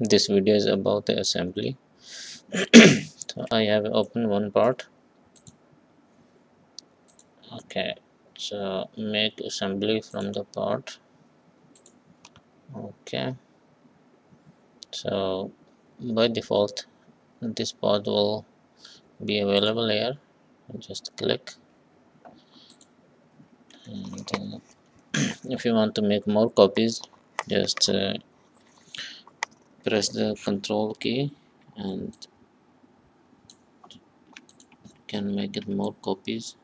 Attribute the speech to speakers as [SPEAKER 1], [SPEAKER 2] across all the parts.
[SPEAKER 1] this video is about the assembly. So I have opened one part. Okay so make assembly from the part. Okay. So by default this part will be available here. Just click. And uh, if you want to make more copies just uh, press the control key and can make it more copies.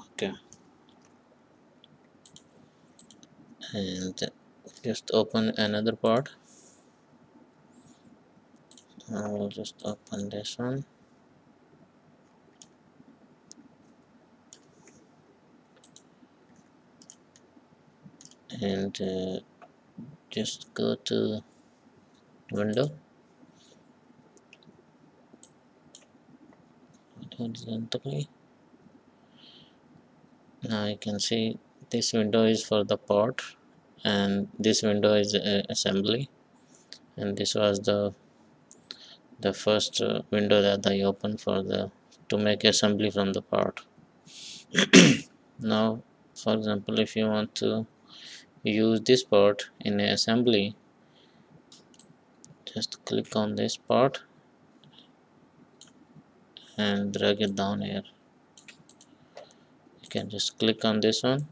[SPEAKER 1] Okay. And just open another part. I will just open this one and uh, just go to window. Horizontally now you can see this window is for the part and this window is uh, assembly. And this was the the first uh, window that I opened for the to make assembly from the part now for example if you want to use this part in the assembly. Just click on this part and drag it down here. You can just click on this one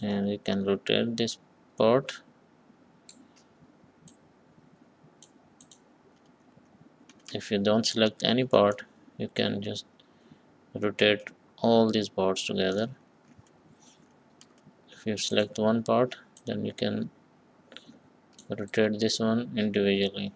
[SPEAKER 1] and you can rotate this part. If you don't select any part you can just rotate all these parts together if you select one part then you can rotate this one individually